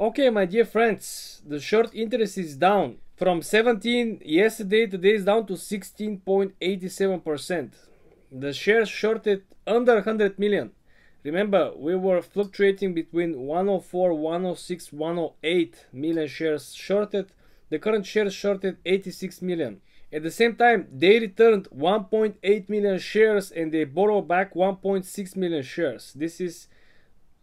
Okay, my dear friends, the short interest is down from 17 yesterday. Today is down to 16.87%. The shares shorted under 100 million. Remember, we were fluctuating between 104, 106, 108 million shares shorted. The current shares shorted 86 million. At the same time, they returned 1.8 million shares and they borrowed back 1.6 million shares. This is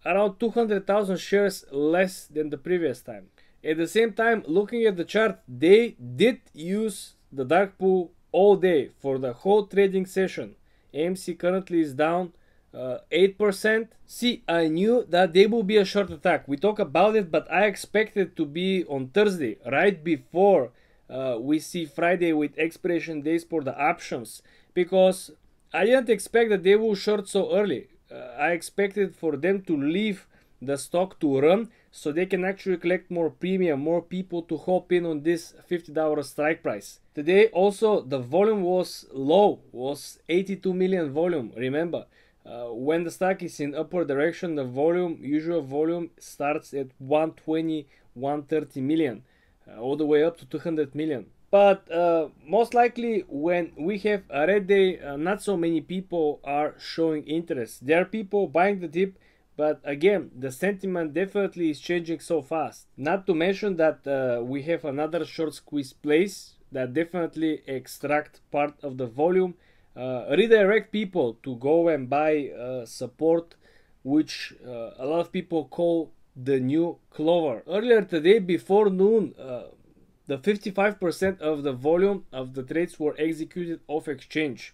around 200,000 shares less than the previous time. At the same time, looking at the chart, they did use the dark pool all day for the whole trading session. AMC currently is down uh, 8%. See, I knew that there will be a short attack. We talk about it, but I expected to be on Thursday, right before uh, we see Friday with expiration days for the options, because I didn't expect that they will short so early. Uh, I expected for them to leave the stock to run so they can actually collect more premium, more people to hop in on this $50 strike price. Today also the volume was low, was 82 million volume, remember. Uh, when the stock is in upward direction, the volume, usual volume starts at 120, 130 million, uh, all the way up to 200 million. But uh, most likely, when we have a red day, uh, not so many people are showing interest. There are people buying the dip, but again, the sentiment definitely is changing so fast. Not to mention that uh, we have another short squeeze place that definitely extract part of the volume uh, redirect people to go and buy uh, support, which uh, a lot of people call the new clover. Earlier today, before noon, the 55% of the volume of the trades were executed off exchange.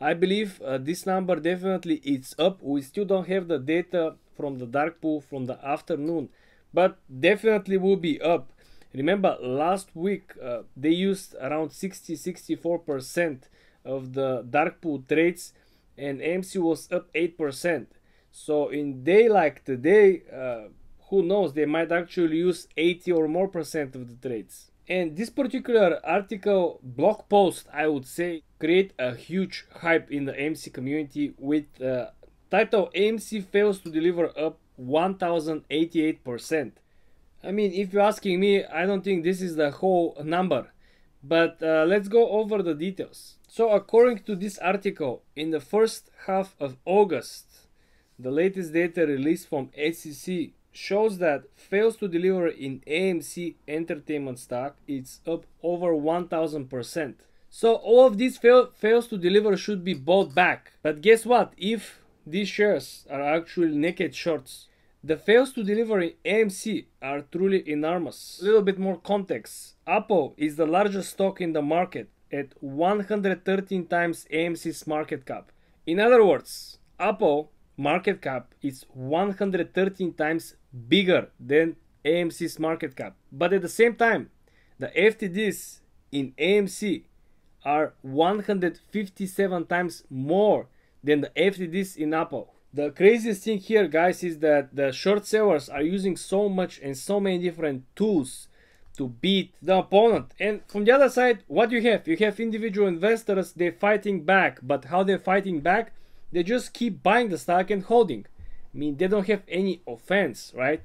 I believe uh, this number definitely is up. We still don't have the data from the dark pool from the afternoon, but definitely will be up. Remember, last week uh, they used around 60 64% of the dark pool trades and AMC was up 8%. So in day like today, uh, who knows, they might actually use 80 or more percent of the trades. And this particular article, blog post, I would say, create a huge hype in the AMC community with uh, title AMC fails to deliver up 1088%. I mean, if you're asking me, I don't think this is the whole number. But uh, let's go over the details. So according to this article, in the first half of August, the latest data released from SEC shows that fails to deliver in AMC entertainment stock it's up over 1000%. So all of these fail, fails to deliver should be bought back. But guess what? If these shares are actually naked shorts, the fails to deliver in AMC are truly enormous. A little bit more context. Apple is the largest stock in the market at 113 times AMC's market cap. In other words, Apple market cap is 113 times bigger than AMC's market cap. But at the same time, the FTDs in AMC are 157 times more than the FTDs in Apple. The craziest thing here, guys, is that the short sellers are using so much and so many different tools to beat the opponent. And from the other side, what you have? You have individual investors, they're fighting back. But how they're fighting back? They just keep buying the stock and holding. I mean, they don't have any offense, right?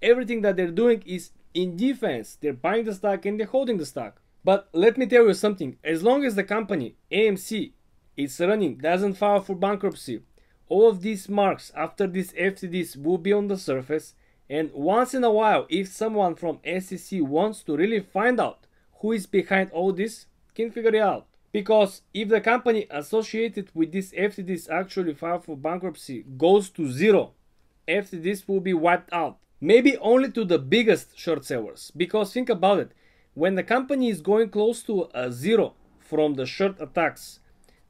Everything that they're doing is in defense. They're buying the stock and they're holding the stock. But let me tell you something. As long as the company, AMC, is running, doesn't file for bankruptcy, all of these marks after these FTDs will be on the surface and once in a while if someone from SEC wants to really find out who is behind all this, can figure it out. Because if the company associated with these FTDs actually file for bankruptcy goes to zero, FTDs will be wiped out. Maybe only to the biggest short sellers. Because think about it, when the company is going close to a zero from the short attacks,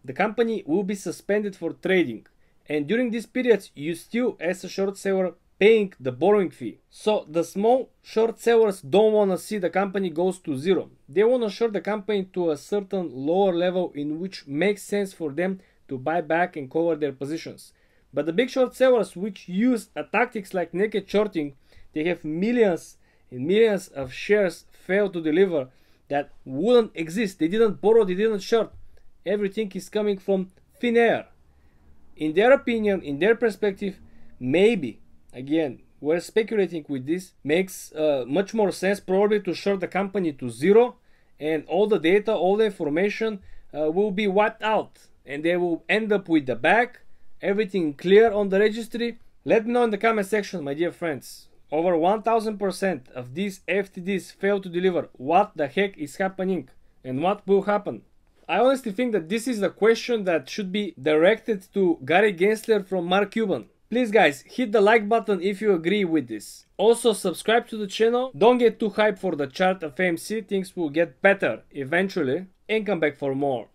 the company will be suspended for trading and during this period you still as a short seller paying the borrowing fee. So the small short sellers don't want to see the company goes to zero. They want to short the company to a certain lower level in which makes sense for them to buy back and cover their positions. But the big short sellers which use a tactics like naked shorting, they have millions and millions of shares fail to deliver that wouldn't exist. They didn't borrow, they didn't short. Everything is coming from thin air in their opinion, in their perspective, maybe, again, we're speculating with this makes uh, much more sense probably to short the company to zero and all the data, all the information uh, will be wiped out and they will end up with the bag, everything clear on the registry. Let me know in the comment section, my dear friends. Over 1000% of these FTDs fail to deliver. What the heck is happening and what will happen? I honestly think that this is the question that should be directed to Gary Gensler from Mark Cuban. Please guys, hit the like button if you agree with this. Also subscribe to the channel, don't get too hyped for the chart of AMC, things will get better eventually and come back for more.